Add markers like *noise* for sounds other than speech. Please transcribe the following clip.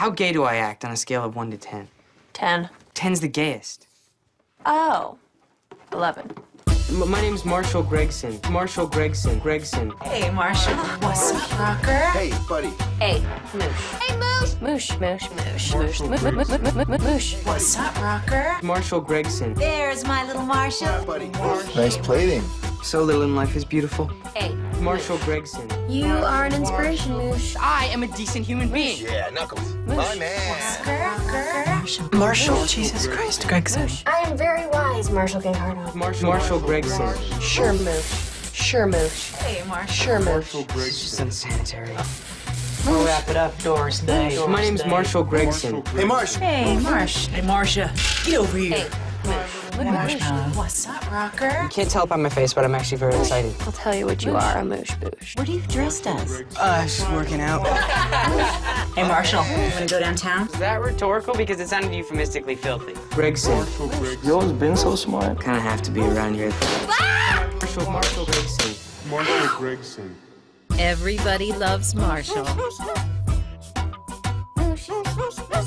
How gay do I act on a scale of 1 to 10? 10. 10's the gayest. Oh, 11. M my name's Marshall Gregson. Marshall Gregson. Gregson. Hey, Marshall. What's up, rocker? Hey, buddy. Hey, Moosh. Hey, Moosh. Moosh, Moosh, Moosh. Moosh, moosh, Moosh. What's up, rocker? Marshall Gregson. There's my little Marshall. Yeah, buddy. Marshall. Nice plating. So little in life is beautiful. Hey. Marshall Gregson. You are an inspiration, Moosh. I am a decent human being. Yeah, Knuckles. My man. Marshall. Marshall. Jesus Christ, Gregson. I am very wise, Marshall Ginhardo. Marshall, Marshall Gregson. Sure, Moosh. Sure, Moosh. Hey, Marshall. Sure, Moosh. It's just unsanitary. We'll wrap it up, Doris Day. Doris My name's Day. Marshall Gregson. Hey, Marsh. Hey, Marsh. Hey, Marcia, get over here. Eight. Moosh. Marshall. What's up, rocker? You Can't tell by my face, but I'm actually very excited. I'll tell you what you are, a moosh boosh. What are you dressed as? Uh, just working out. *laughs* Hey, Marshall. You wanna go downtown? Is that rhetorical? Because it sounded euphemistically filthy. Gregson. You always been so smart. Kind of have to be around here. Marshall, Marshall Gregson. Marshall Gregson. Everybody loves Marshall. *laughs*